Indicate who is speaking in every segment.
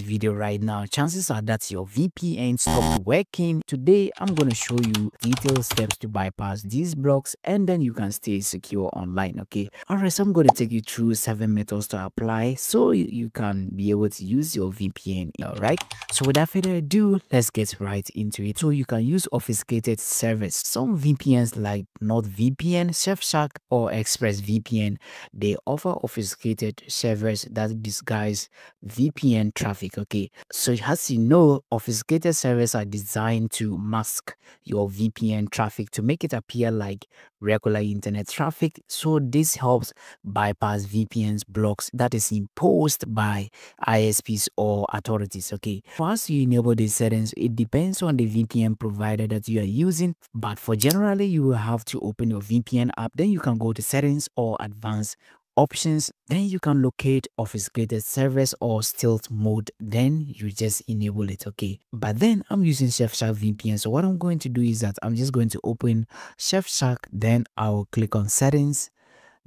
Speaker 1: video right now, chances are that your VPN stopped working. Today, I'm going to show you detailed steps to bypass these blocks and then you can stay secure online, okay? Alright, so I'm going to take you through seven methods to apply so you can be able to use your VPN, alright? So without further ado, let's get right into it. So you can use obfuscated servers. Some VPNs like NordVPN, Surfshark or ExpressVPN, they offer obfuscated servers that disguise VPN traffic. Okay, so as you know, obfuscated servers are designed to mask your VPN traffic to make it appear like regular internet traffic. So this helps bypass VPN's blocks that is imposed by ISPs or authorities. Okay, once you enable these settings, it depends on the VPN provider that you are using. But for generally, you will have to open your VPN app. Then you can go to settings or advanced options then you can locate obfuscated service or stealth mode then you just enable it okay but then i'm using Surfshark vpn so what i'm going to do is that i'm just going to open Surfshark then i'll click on settings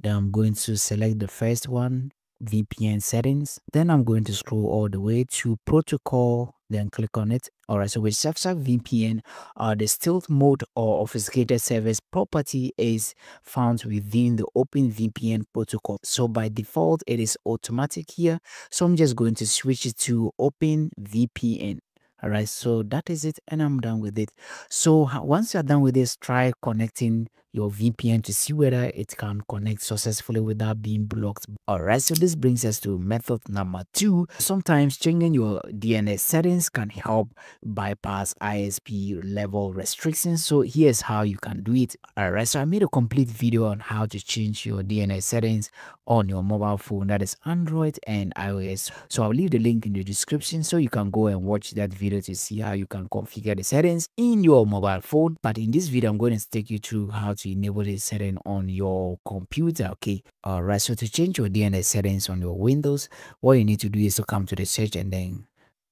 Speaker 1: then i'm going to select the first one VPN settings. Then I'm going to scroll all the way to protocol, then click on it. Alright, so with Surfshark VPN, uh, the stealth mode or obfuscated service property is found within the Open VPN protocol. So by default, it is automatic here. So I'm just going to switch it to Open VPN all right so that is it and i'm done with it so once you're done with this try connecting your VPN to see whether it can connect successfully without being blocked. Alright, so this brings us to method number two. Sometimes changing your DNS settings can help bypass ISP level restrictions. So here's how you can do it. Alright, so I made a complete video on how to change your DNS settings on your mobile phone that is Android and iOS. So I'll leave the link in the description so you can go and watch that video to see how you can configure the settings in your mobile phone. But in this video, I'm going to take you through how to to enable this setting on your computer okay? All right so to change your dns settings on your windows what you need to do is to come to the search and then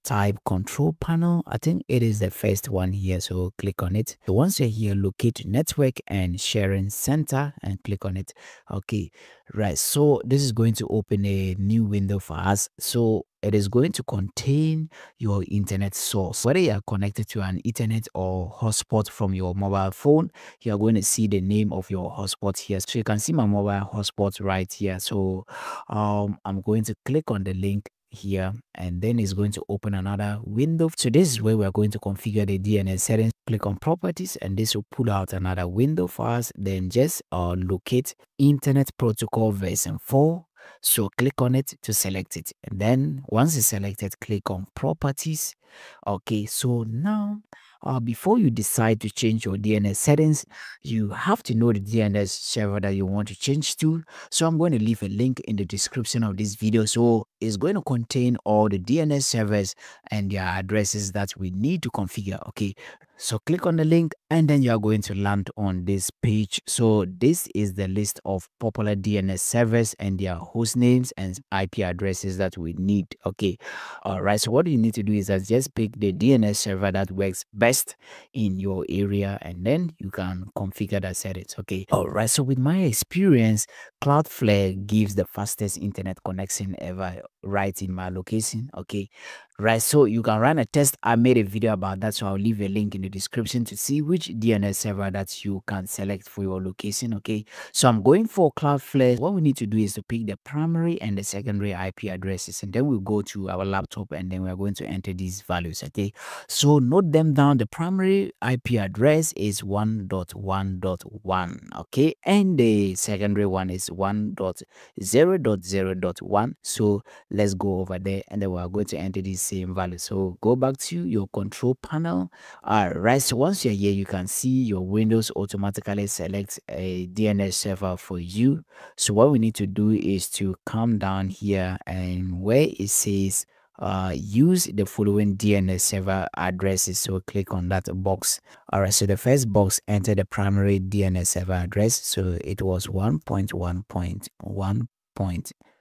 Speaker 1: type control panel i think it is the first one here so click on it. So once you're here locate network and sharing center and click on it. Okay right so this is going to open a new window for us. So it is going to contain your internet source. Whether you are connected to an ethernet or hotspot from your mobile phone you are going to see the name of your hotspot here. So you can see my mobile hotspot right here. So um i'm going to click on the link here and then it's going to open another window. So this is where we're going to configure the dns settings. Click on properties and this will pull out another window for us. Then just uh, locate internet protocol version 4 so click on it to select it. And then once it's selected click on properties. Okay so now uh, before you decide to change your DNS settings, you have to know the DNS server that you want to change to. So I'm going to leave a link in the description of this video. So it's going to contain all the DNS servers and their addresses that we need to configure. Okay, so click on the link and then you are going to land on this page. So this is the list of popular DNS servers and their host names and IP addresses that we need. Okay, all right. So what you need to do is just pick the DNS server that works best in your area and then you can configure that settings. Okay, all right. So with my experience, Cloudflare gives the fastest internet connection ever right in my location. Okay, right so you can run a test. I made a video about that so i'll leave a link in the description to see which dns server that you can select for your location okay? So i'm going for cloudflare. What we need to do is to pick the primary and the secondary ip addresses and then we'll go to our laptop and then we're going to enter these values okay? So note them down. The primary ip address is 1.1.1 okay? And the secondary one is 1.0.0.1 so let's go over there and then we're going to enter the same value so go back to your control panel all right so once you're here you can see your windows automatically select a dns server for you so what we need to do is to come down here and where it says uh, use the following DNS server addresses. So click on that box. All right. So the first box, enter the primary DNS server address. So it was 1.1.1.1.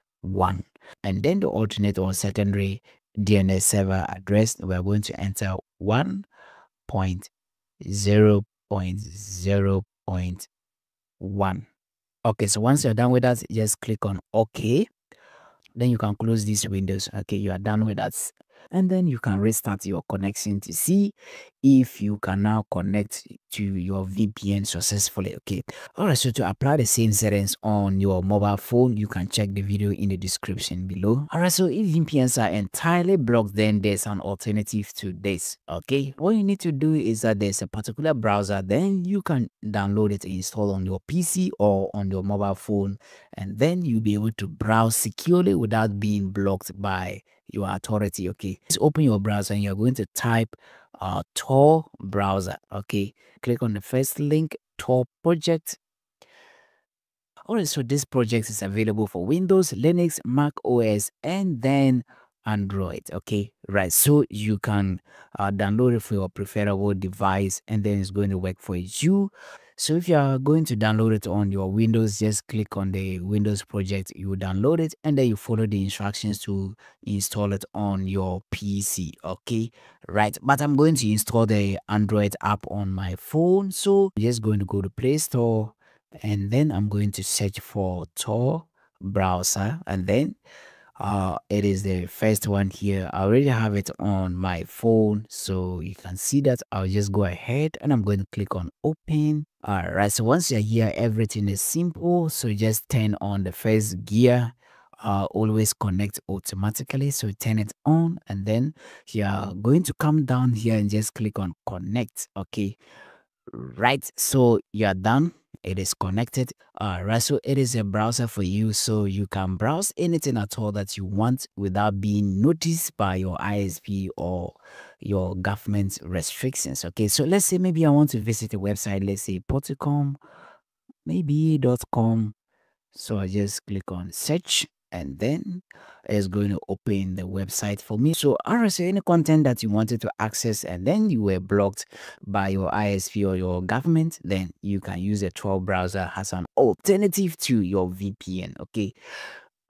Speaker 1: And then the alternate or secondary DNS server address, we're going to enter 1.0.0.1. Okay, so once you're done with that, just click on OK. Then you can close these windows. Okay, you are done with that. and then you can restart your connection to see if you can now connect to your VPN successfully. Okay. Alright, so to apply the same settings on your mobile phone, you can check the video in the description below. Alright, so if VPNs are entirely blocked, then there's an alternative to this. Okay. What you need to do is that there's a particular browser, then you can download it install on your PC or on your mobile phone, and then you'll be able to browse securely without being blocked by your authority. Okay. Just open your browser and you're going to type uh, Tor browser. Okay, click on the first link, Tor project. Alright, so this project is available for Windows, Linux, Mac OS, and then Android. Okay, right. So you can uh, download it for your preferable device, and then it's going to work for you. So if you are going to download it on your Windows, just click on the Windows project, you download it and then you follow the instructions to install it on your PC, okay? Right, but I'm going to install the Android app on my phone. So I'm just going to go to Play Store and then I'm going to search for Tor browser and then uh it is the first one here. I already have it on my phone so you can see that. I'll just go ahead and i'm going to click on open. All right so once you're here everything is simple. So just turn on the first gear. Uh, always connect automatically. So turn it on and then you're going to come down here and just click on connect. Okay. Right so you're done it is connected. Uh, right so it is a browser for you so you can browse anything at all that you want without being noticed by your isp or your government restrictions okay? So let's say maybe i want to visit a website let's say pautecom maybe .com. So i just click on search and then it's going to open the website for me. So RSA, any content that you wanted to access and then you were blocked by your ISP or your government, then you can use a Tor browser as an alternative to your VPN. Okay.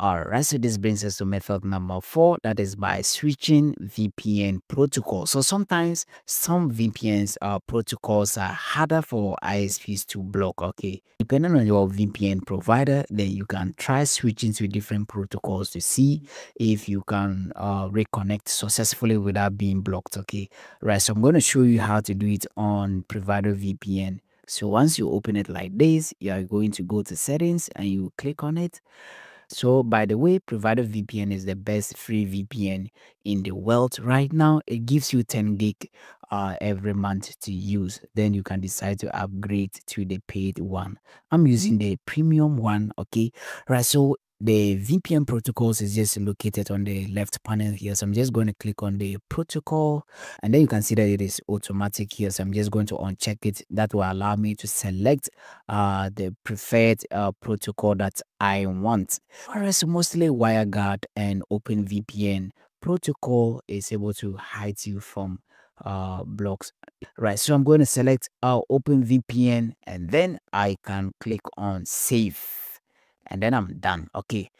Speaker 1: Alright, so this brings us to method number four, that is by switching VPN protocol. So sometimes some VPNs uh, protocols are harder for ISPs to block, okay? Depending on your VPN provider, then you can try switching to different protocols to see if you can uh, reconnect successfully without being blocked, okay? Right, so I'm going to show you how to do it on PrivadoVPN. So once you open it like this, you are going to go to settings and you click on it so, by the way, PrivadoVPN is the best free VPN in the world right now. It gives you 10 gig uh, every month to use. Then you can decide to upgrade to the paid one. I'm using the premium one. Okay, right. So the VPN protocols is just located on the left panel here. So I'm just going to click on the protocol and then you can see that it is automatic here. So I'm just going to uncheck it. That will allow me to select uh, the preferred uh, protocol that I want. Whereas mostly WireGuard and OpenVPN protocol is able to hide you from uh blocks right so i'm going to select our OpenVPN and then i can click on save and then I'm done. Okay,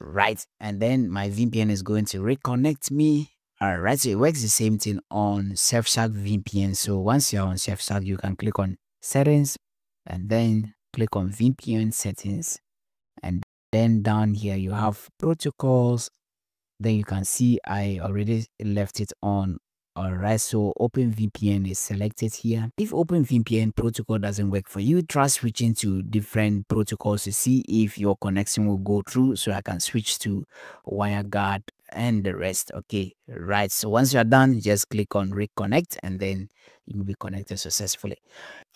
Speaker 1: right. And then my VPN is going to reconnect me. All right, so it works the same thing on Surfshark VPN. So once you're on Surfshark, you can click on settings and then click on VPN settings. And then down here, you have protocols. Then you can see I already left it on Alright, so OpenVPN is selected here. If OpenVPN protocol doesn't work for you, try switching to different protocols to see if your connection will go through. So I can switch to WireGuard and the rest. Okay, right. So once you're done, just click on reconnect and then you'll be connected successfully.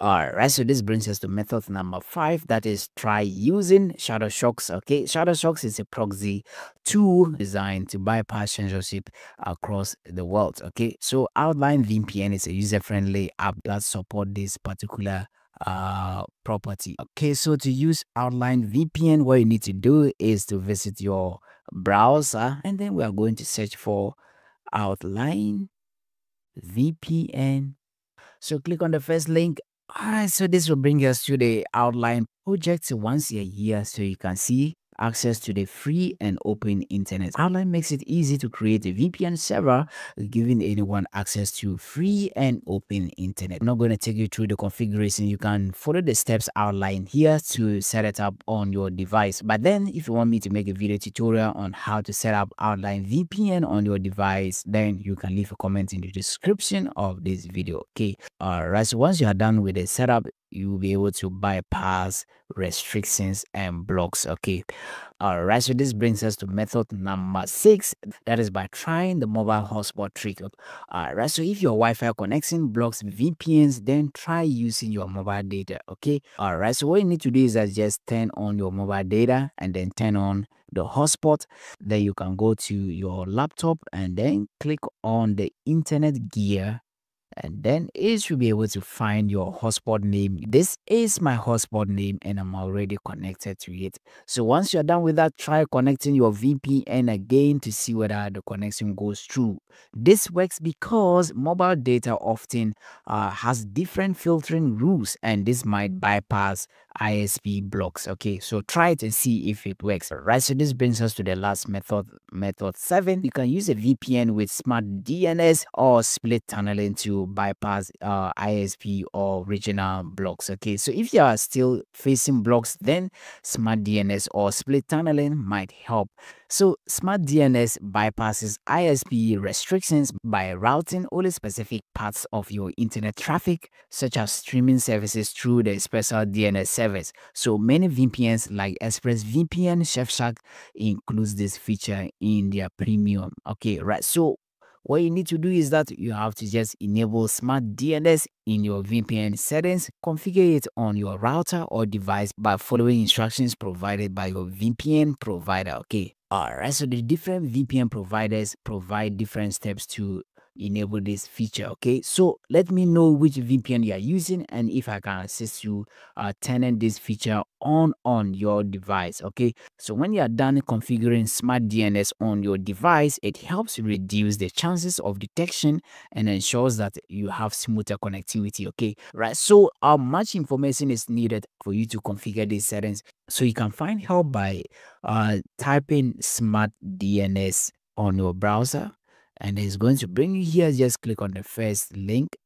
Speaker 1: All right, so this brings us to method number five, that is try using Shadowsocks. Okay, Shadowsocks is a proxy tool designed to bypass censorship across the world. Okay, so Outline VPN is a user-friendly app that support this particular uh property okay so to use outline vpn what you need to do is to visit your browser and then we are going to search for outline vpn so click on the first link. All right so this will bring us to the outline project once you're here so you can see access to the free and open internet. Outline makes it easy to create a VPN server, giving anyone access to free and open internet. I'm not going to take you through the configuration. You can follow the steps outlined here to set it up on your device. But then if you want me to make a video tutorial on how to set up Outline VPN on your device, then you can leave a comment in the description of this video. Okay. All right. So once you are done with the setup, you will be able to bypass restrictions and blocks okay? All right so this brings us to method number six. That is by trying the mobile hotspot trick all right so if your wi-fi connection blocks vpns then try using your mobile data okay? All right so what you need to do is just turn on your mobile data and then turn on the hotspot. Then you can go to your laptop and then click on the internet gear and then it should be able to find your hotspot name. This is my hotspot name and i'm already connected to it. So once you're done with that try connecting your vpn again to see whether the connection goes through. This works because mobile data often uh, has different filtering rules and this might bypass isp blocks. Okay so try it and see if it works. Right so this brings us to the last method method seven. You can use a vpn with smart dns or split tunneling to bypass uh, ISP or regional blocks. Okay, so if you are still facing blocks, then Smart DNS or split tunneling might help. So Smart DNS bypasses ISP restrictions by routing only specific parts of your internet traffic, such as streaming services through the special DNS service. So many VPNs like ExpressVPN, Surfshark includes this feature in their premium. Okay, right. So what you need to do is that you have to just enable smart DNS in your VPN settings, configure it on your router or device by following instructions provided by your VPN provider. Okay. Alright, so the different VPN providers provide different steps to enable this feature okay? So let me know which vpn you are using and if i can assist you uh turning this feature on on your device okay? So when you are done configuring smart dns on your device it helps reduce the chances of detection and ensures that you have smoother connectivity okay? Right so how much information is needed for you to configure these settings? So you can find help by uh typing smart dns on your browser and it's going to bring you here. Just click on the first link.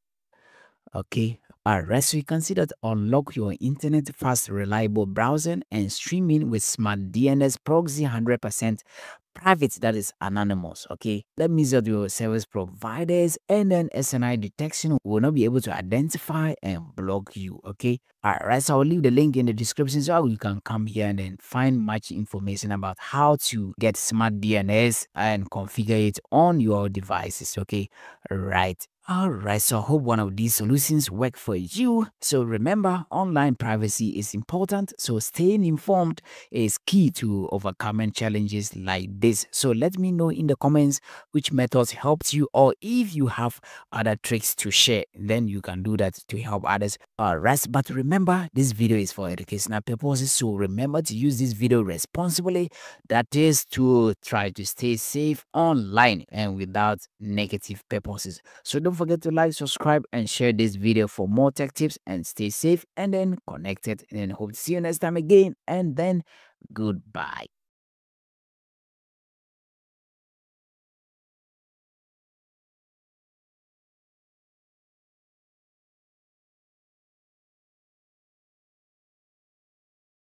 Speaker 1: Okay. Alright so you can see that unlock your internet fast reliable browsing and streaming with smart dns proxy 100 percent private that is anonymous okay? That means that your service providers and then sni detection will not be able to identify and block you okay? All right so i'll leave the link in the description so you can come here and then find much information about how to get smart dns and configure it on your devices okay? Right Alright, so I hope one of these solutions work for you. So remember, online privacy is important, so staying informed is key to overcoming challenges like this. So let me know in the comments which methods helped you or if you have other tricks to share, then you can do that to help others. Alright, but remember, this video is for educational purposes, so remember to use this video responsibly. That is to try to stay safe online and without negative purposes. So don't forget to like, subscribe, and share this video for more tech tips and stay safe and then connected. And hope to see you next time again. And then goodbye.